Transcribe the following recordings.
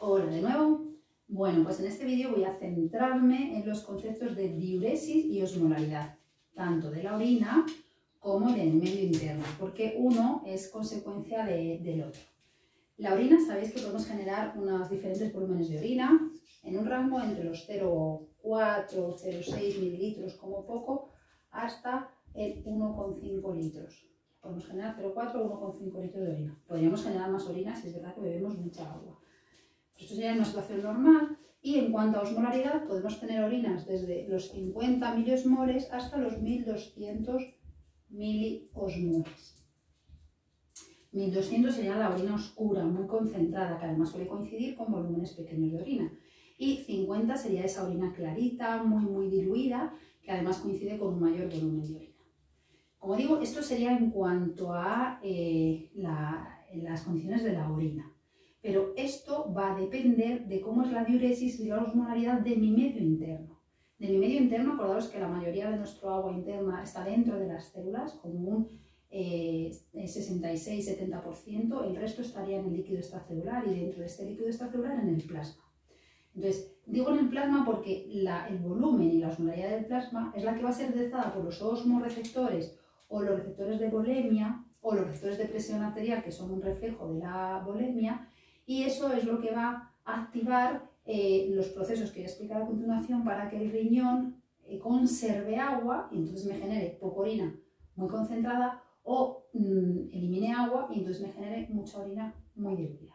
Hola de nuevo. Bueno, pues en este vídeo voy a centrarme en los conceptos de diuresis y osmolaridad, tanto de la orina como del medio interno, porque uno es consecuencia del otro. La orina, sabéis que podemos generar unos diferentes volúmenes de orina en un rango entre los 0,4 0,6 mililitros como poco hasta el 1,5 litros. Podemos generar 0,4 o 1,5 litros de orina. Podríamos generar más orina si es verdad que bebemos mucha agua. Esto sería una situación normal. Y en cuanto a osmolaridad, podemos tener orinas desde los 50 miliosmoles hasta los 1200 miliosmoles. 1200 sería la orina oscura, muy concentrada, que además suele coincidir con volúmenes pequeños de orina. Y 50 sería esa orina clarita, muy, muy diluida, que además coincide con un mayor volumen de orina. Como digo, esto sería en cuanto a eh, las condiciones de la orina pero esto va a depender de cómo es la diuresis y la osmolaridad de mi medio interno. De mi medio interno, acordaos que la mayoría de nuestro agua interna está dentro de las células, como un 66-70%, eh, el resto estaría en el líquido extracelular y dentro de este líquido extracelular en el plasma. Entonces, digo en el plasma porque el volumen y la osmolaridad del plasma es la que va a ser detectada por los osmoreceptores o los receptores de bolemia o los receptores de presión arterial, que son un reflejo de la bolemia, y eso es lo que va a activar eh, los procesos que voy a explicar a continuación para que el riñón eh, conserve agua y entonces me genere poca orina muy concentrada o mm, elimine agua y entonces me genere mucha orina muy diluida.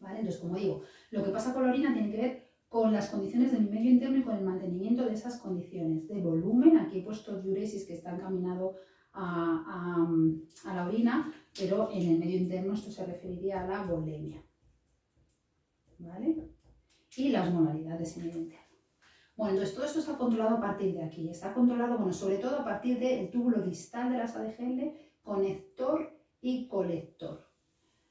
¿Vale? Entonces, como digo, lo que pasa con la orina tiene que ver con las condiciones de mi medio interno y con el mantenimiento de esas condiciones de volumen. Aquí he puesto diuresis que está encaminado a, la orina, pero en el medio interno esto se referiría a la bolemia. ¿Vale? Y las osmolaridad en medio interno. Bueno, entonces todo esto está controlado a partir de aquí. Está controlado, bueno, sobre todo a partir del túbulo distal de las ADGL, conector y colector.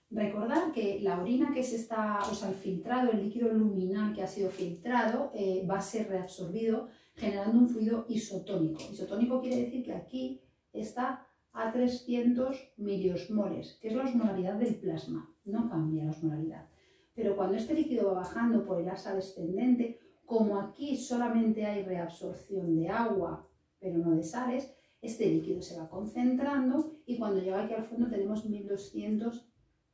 Recordad que la orina que se está, o sea, el filtrado, el líquido luminal que ha sido filtrado, eh, va a ser reabsorbido generando un fluido isotónico. Isotónico quiere decir que aquí está a 300 miliosmoles, que es la osmolaridad del plasma, no cambia la osmolaridad. Pero cuando este líquido va bajando por el asa descendente, como aquí solamente hay reabsorción de agua, pero no de sales, este líquido se va concentrando y cuando llega aquí al fondo tenemos 1200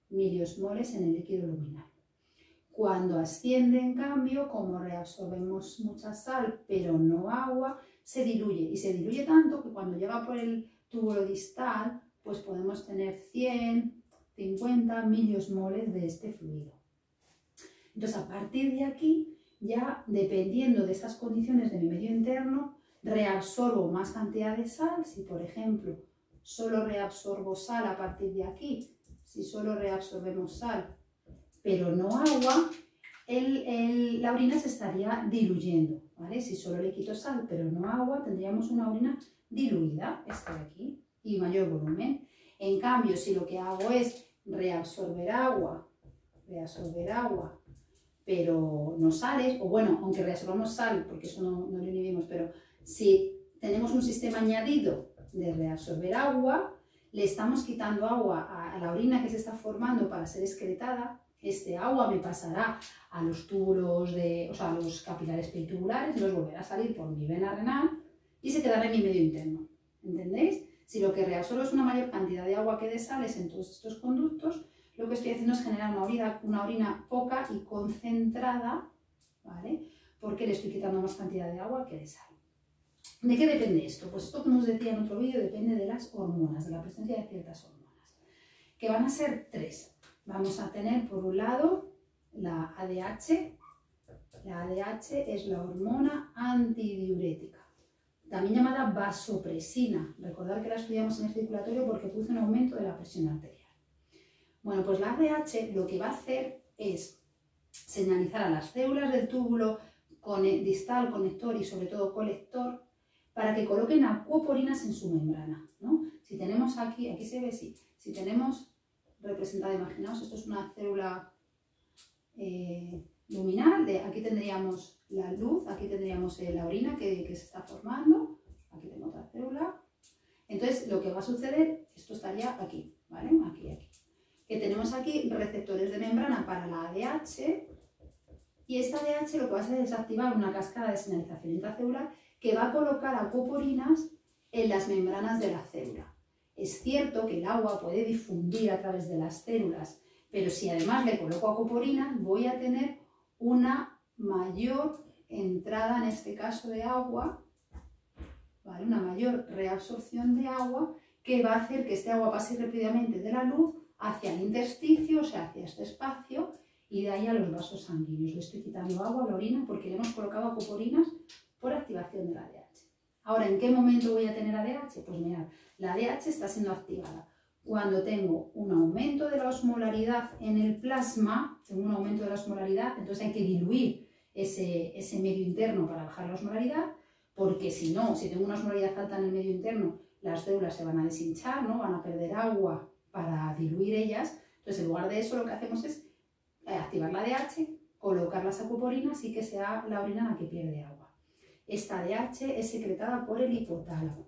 miliosmoles en el líquido luminal. Cuando asciende, en cambio, como reabsorbemos mucha sal, pero no agua, se diluye. Y se diluye tanto que cuando llega por el túbulo distal, pues podemos tener 100, 50 miliosmoles de este fluido. Entonces, a partir de aquí, ya dependiendo de estas condiciones de mi medio interno, reabsorbo más cantidad de sal. Si, por ejemplo, solo reabsorbo sal a partir de aquí, si solo reabsorbemos sal pero no agua, la orina se estaría diluyendo, Si solo le quito sal, pero no agua, tendríamos una orina diluida, esta de aquí, y mayor volumen. En cambio, si lo que hago es reabsorber agua, reabsorber agua, pero no sales, o bueno, aunque reabsorbamos sal, porque eso no, no lo inhibimos, pero si tenemos un sistema añadido de reabsorber agua, le estamos quitando agua a la orina que se está formando para ser excretada, este agua me pasará a los túbulos de, o sea, a los capilares peritubulares, los volverá a salir por mi vena renal y se quedará en mi medio interno. ¿Entendéis? Si lo que reabsorbo es una mayor cantidad de agua que de sales en todos estos conductos, lo que estoy haciendo es generar una orina, una orina poca y concentrada, ¿vale? Porque le estoy quitando más cantidad de agua que de sal. ¿De qué depende esto? Pues esto, como os decía en otro vídeo, depende de las hormonas, de la presencia de ciertas hormonas, que van a ser tres. Vamos a tener por un lado la ADH. La ADH es la hormona antidiurética, también llamada vasopresina. Recordad que la estudiamos en el circulatorio porque produce un aumento de la presión arterial. Bueno, pues la ADH lo que va a hacer es señalizar a las células del túbulo distal, conector y sobre todo colector para que coloquen acuoporinas en su membrana. Si tenemos aquí, aquí se ve, sí, si tenemos representada, imaginaos, esto es una célula eh, luminal, de, aquí tendríamos la luz, aquí tendríamos eh, la orina que, se está formando, aquí tengo otra célula. Entonces, lo que va a suceder, esto estaría aquí, ¿vale? Aquí, aquí. que tenemos aquí receptores de membrana para la ADH y esta ADH lo que va a hacer es activar una cascada de señalización intracelular que va a colocar acoporinas en las membranas de la célula. Es cierto que el agua puede difundir a través de las células, pero si además le coloco acoporinas voy a tener una mayor entrada, en este caso de agua, una mayor reabsorción de agua que va a hacer que este agua pase rápidamente de la luz hacia el intersticio, o sea, hacia este espacio, y de ahí a los vasos sanguíneos. Le estoy quitando agua a la orina porque le hemos colocado acoporinas por activación de la. Ahora, ¿en qué momento voy a tener ADH? Pues mirad, la ADH está siendo activada cuando tengo un aumento de la osmolaridad en el plasma, tengo un aumento de la osmolaridad, entonces hay que diluir ese, ese medio interno para bajar la osmolaridad, porque si no, si tengo una osmolaridad alta en el medio interno, las células se van a deshinchar, ¿no? van a perder agua para diluir ellas. Entonces, en lugar de eso, lo que hacemos es eh, activar la DH, colocar las acuporinas y que sea la orina la que pierde agua. Esta DH es secretada por el hipotálamo.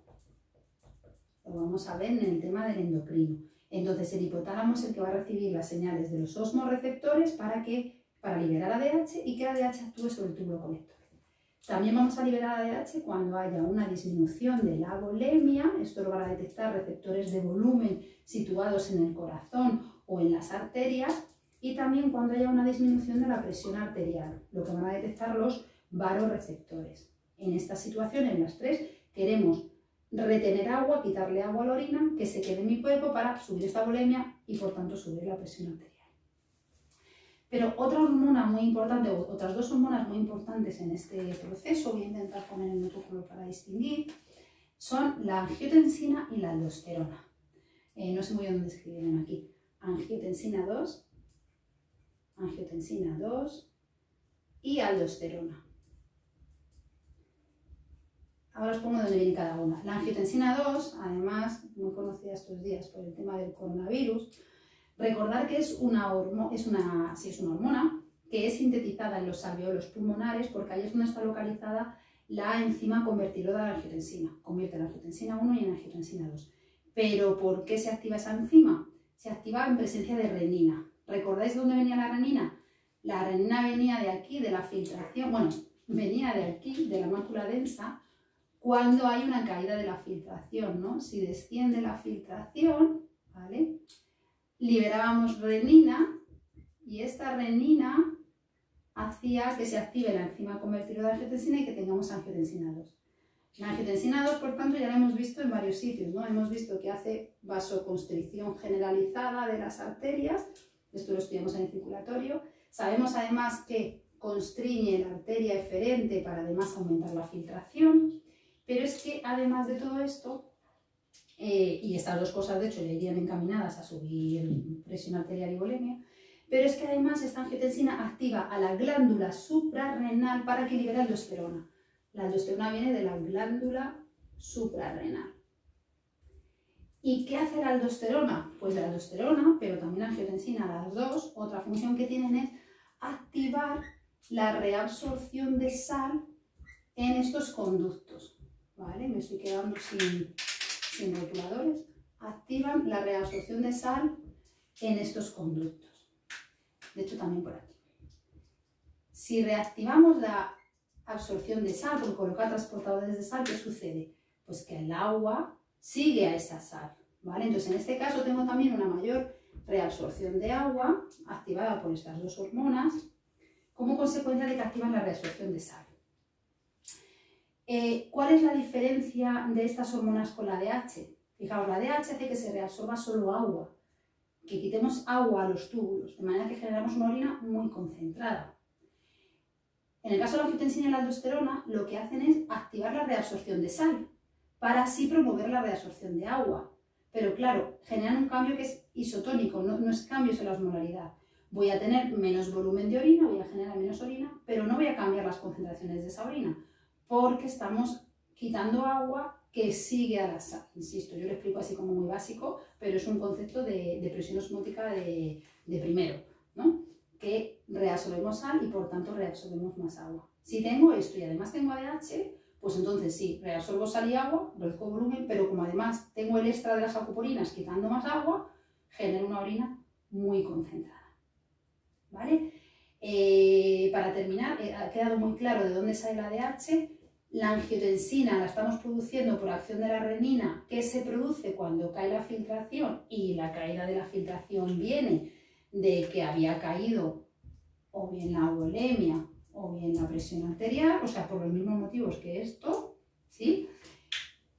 Lo vamos a ver en el tema del endocrino. Entonces, el hipotálamo es el que va a recibir las señales de los osmoreceptores para, que, para liberar ADH y que ADH actúe sobre el túbulo conector. También vamos a liberar ADH cuando haya una disminución de la volemia, esto lo van a detectar receptores de volumen situados en el corazón o en las arterias, y también cuando haya una disminución de la presión arterial, lo que van a detectar los varoreceptores. En esta situación, en las tres, queremos retener agua, quitarle agua a la orina, que se quede en mi cuerpo para subir esta volemia y por tanto subir la presión arterial. Pero otra hormona muy importante, otras dos hormonas muy importantes en este proceso, voy a intentar poner el protocolo para distinguir, son la angiotensina y la aldosterona. Eh, no sé muy bien dónde escriben aquí. Angiotensina 2, angiotensina 2 y aldosterona. Ahora os pongo dónde viene cada una. La angiotensina 2, además, muy conocida estos días por el tema del coronavirus, Recordar que es una, es una, es una hormona que es sintetizada en los alveolos pulmonares porque ahí es donde está localizada la enzima convertidora de la angiotensina. Convierte la angiotensina 1 y en angiotensina 2. Pero ¿por qué se activa esa enzima? Se activa en presencia de renina. ¿Recordáis dónde venía la renina? La renina venía de aquí, de la filtración, bueno, venía de aquí, de la mácula densa, cuando hay una caída de la filtración, ¿no? Si desciende la filtración, liberábamos renina y esta renina hacía que se active la enzima convertidora de angiotensina y que tengamos angiotensina 2. La angiotensina 2, por tanto, ya la hemos visto en varios sitios, ¿no? Hemos visto que hace vasoconstricción generalizada de las arterias, esto lo estudiamos en el circulatorio. Sabemos además que constriñe la arteria eferente para además aumentar la filtración, pero es que además de todo esto, eh, y estas dos cosas, de hecho, ya irían encaminadas a subir presión arterial y volemia, pero es que además esta angiotensina activa a la glándula suprarrenal para que libere aldosterona. La aldosterona viene de la glándula suprarrenal. ¿Y qué hace la aldosterona? Pues la aldosterona, pero también la angiotensina, las dos, otra función que tienen es activar la reabsorción de sal en estos conductos. Me estoy quedando sin, sin rotuladores, activan la reabsorción de sal en estos conductos. De hecho, también por aquí. Si reactivamos la absorción de sal por colocar transportadores de sal, ¿qué sucede? Pues que el agua sigue a esa sal. ¿vale? Entonces, en este caso tengo también una mayor reabsorción de agua activada por estas dos hormonas como consecuencia de que activan la reabsorción de sal. Eh, ¿Cuál es la diferencia de estas hormonas con la DH? Fijaos, la DH hace que se reabsorba solo agua, que quitemos agua a los túbulos, de manera que generamos una orina muy concentrada. En el caso de la angiotensina y la aldosterona, lo que hacen es activar la reabsorción de sal, para así promover la reabsorción de agua. Pero claro, generan un cambio que es isotónico, no, es cambios en la osmolaridad. Voy a tener menos volumen de orina, voy a generar menos orina, pero no voy a cambiar las concentraciones de esa orina porque estamos quitando agua que sigue a la sal. Insisto, yo lo explico así como muy básico, pero es un concepto de, presión osmótica de, primero, ¿no? que reabsorbemos sal y por tanto reabsorbemos más agua. Si tengo esto y además tengo ADH, pues entonces sí, reabsorbo sal y agua, reduzco volumen, pero como además tengo el extra de las acuporinas quitando más agua, genero una orina muy concentrada. ¿Vale? Eh, para terminar, eh, ha quedado muy claro de dónde sale la DH. La angiotensina la estamos produciendo por acción de la renina, que se produce cuando cae la filtración y la caída de la filtración viene de que había caído o bien la volemia o bien la presión arterial, o sea, por los mismos motivos que esto, ¿sí?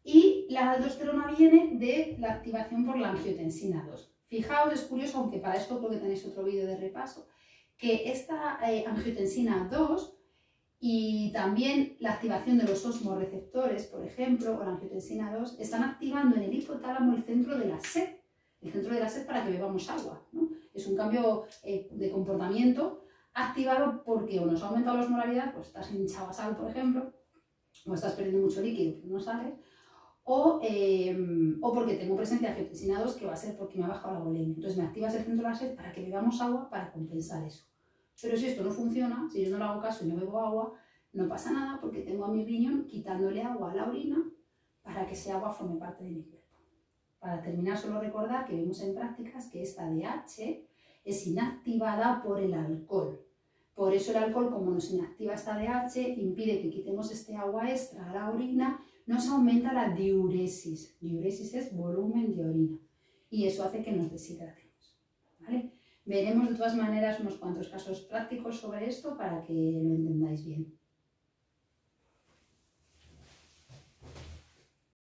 Y la aldosterona viene de la activación por la angiotensina 2. Fijaos, es curioso, aunque para esto creo tenéis otro vídeo de repaso, que esta eh, angiotensina 2 y también la activación de los osmoreceptores, por ejemplo, o la angiotensina 2, están activando en el hipotálamo el centro de la sed, el centro de la sed para que bebamos agua. ¿no? Es un cambio eh, de comportamiento activado porque o nos ha aumentado la osmolaridad, pues estás hinchado a sal, por ejemplo, o estás perdiendo mucho líquido, no sales, o, eh, o, porque tengo presencia de angiotensina 2 que va a ser porque me ha bajado la volemia. Entonces me activas el centro de la sed para que bebamos agua para compensar eso. Pero si esto no funciona, si yo no le hago caso y no bebo agua, no pasa nada porque tengo a mi riñón quitándole agua a la orina para que ese agua forme parte de mi cuerpo. Para terminar, solo recordar que vimos en prácticas que esta DH es inactivada por el alcohol. Por eso el alcohol, como nos inactiva esta DH, impide que quitemos este agua extra a la orina, nos aumenta la diuresis. Diuresis es volumen de orina. Y eso hace que nos deshidratemos. ¿vale? Veremos de todas maneras unos cuantos casos prácticos sobre esto para que lo entendáis bien.